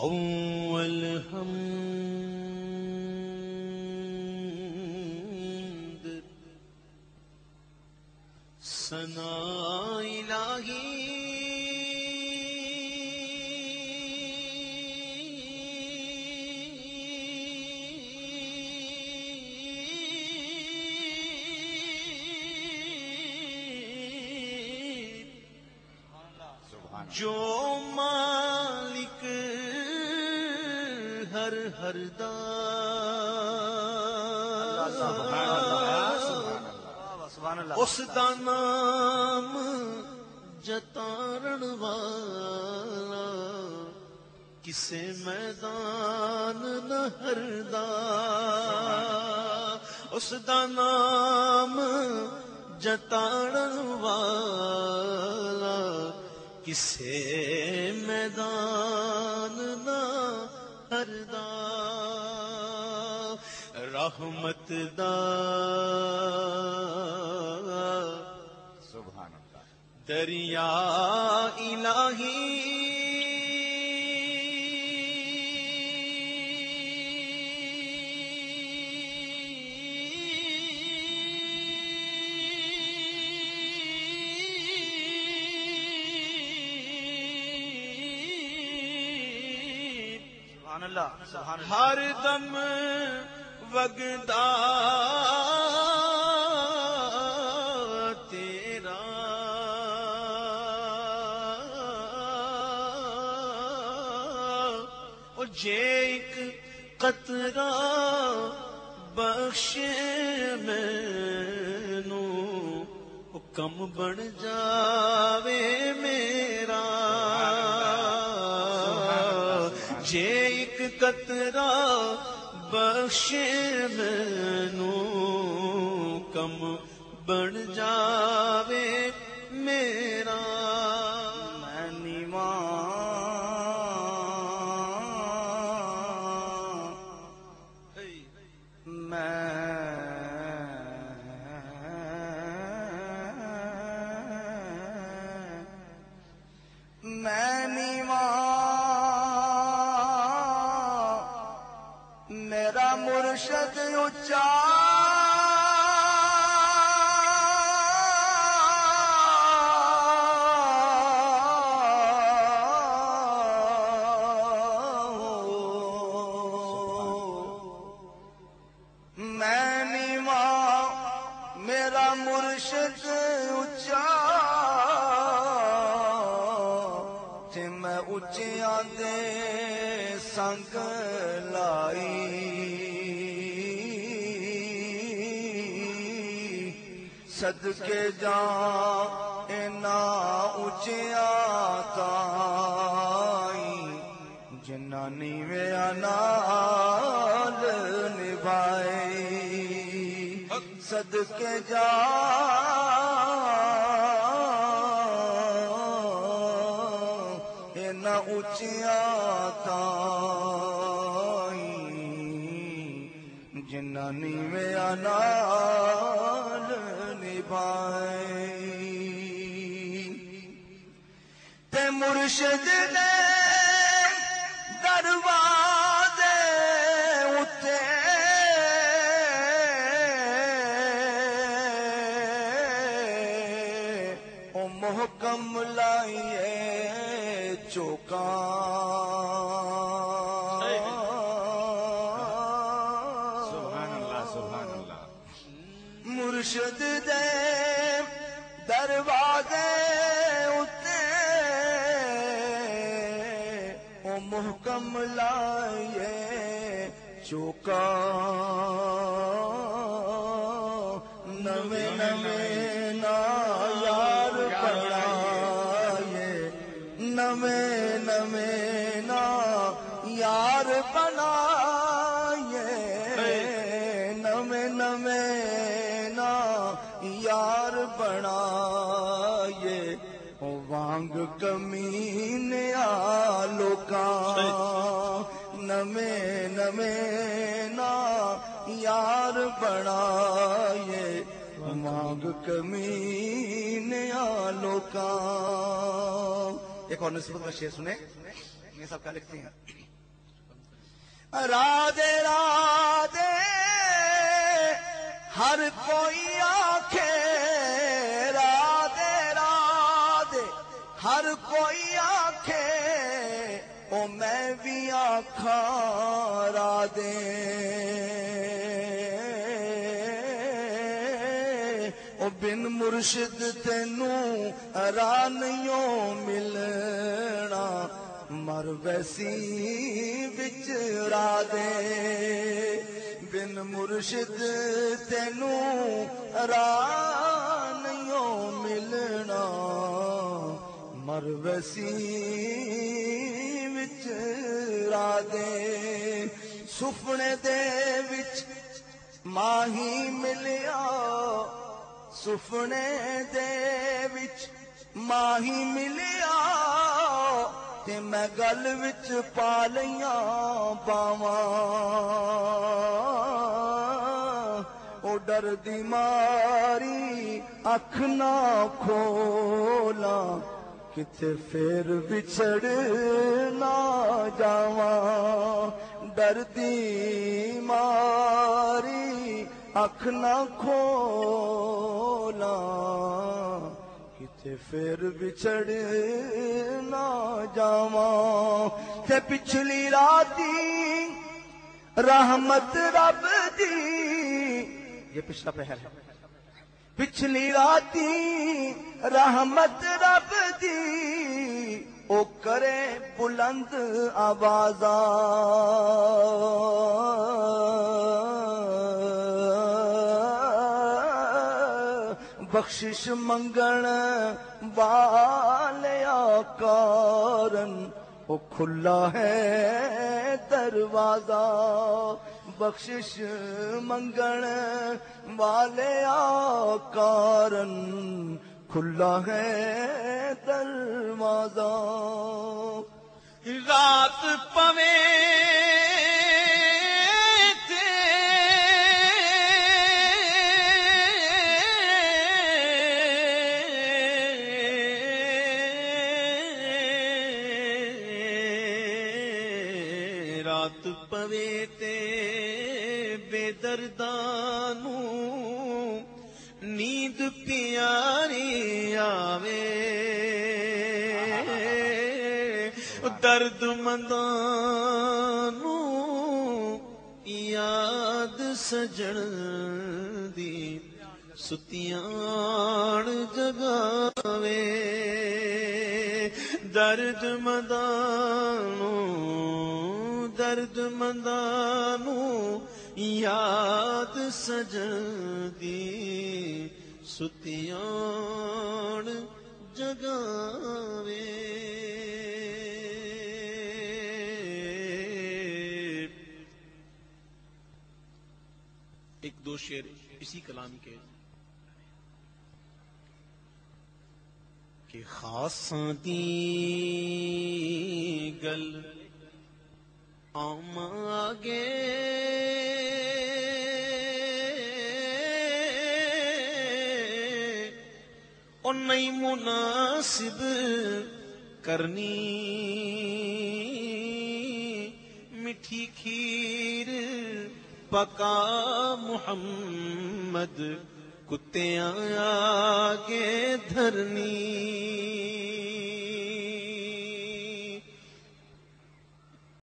اول حمد سنا الہی جو ہر ہر دا اس دا نام جتارن والا کسے میدان نہر دا اس دا نام جتارن والا کسے میدان نہ ہردا رحمت دا سبحان اللہ۔ دریا الہی سبحان اللہ سبحان اللہ۔ ہر دم وگدا تیرا۔ او جے ایک قطرہ بخش مینو او کم بن جاوے۔ مجھے ایک قطرہ بخش مینو کم بن جاوے اچھا۔ میرا مرشد اچا میں نیواں میرا مرشد اچا تے میں اچیاں دے سنگ صدقے جان اینا اچیا تائی جنانی میں انال نبھائی صدقے جان اینا اچیا تائی جنانی میں انال تے مرشد نے دروازے اتے۔ او محکم لائیے چوکاں۔ محکم لائے چوکا۔ نویں نویں نا یار پڑھائے۔ نویں نویں نا یار پڑھائے وانگ کمینے آ لوکاں نویں نویں نا یار بنائے وانگ کمینے آ لوکاں ایک اور نسبت کا شعر سنے یہ سب کیا لکھتے ہیں؟ رادے رادے، ہر کوئی آکھے ہر کوئی آکھے او میں بھی آکھاں رادے او بن مرشد تینوں رانیوں ملنا مر ویسی بچ رادے بن مرشد تینوں رانیوں مر ویسی وچ رادے سپنے دے وچ ماہی ملیا سپنے دے وچ ماہی ملیا تے میں گل وچ پا لیاں باواں او ڈر دی ماری اکھ نہ کھولا کتے پھر بچھڑ نہ جاواں ڈر دی ماری اکھ نہ کھولا کتے پھر بچھڑ نہ جاواں۔ تے پچھلی راتی رحمت رب دی۔ یہ پچھلا پہر ہے۔ پچھلی راتی رحمت رب دی، او کرے بلند آوازاں۔ بخشش منگن والیا کارن او کھلا ہے دروازہ۔ بخشش منگن والے کارن کھلا ہے دروازہ۔ رات پوے پیاری آوے۔ درد مندانو یاد سجن دی، ستیاں جگاوے۔ درد مندانو درد مندانو یاد سجن دی ستیاں جگاوے ایک دو شعر اسی کلام کے کہ خاصاں دی گل آم آگے اور نہیں مناسب کرنی۔ میٹھی کھیر پکا محمد کتے آگے دھرنی۔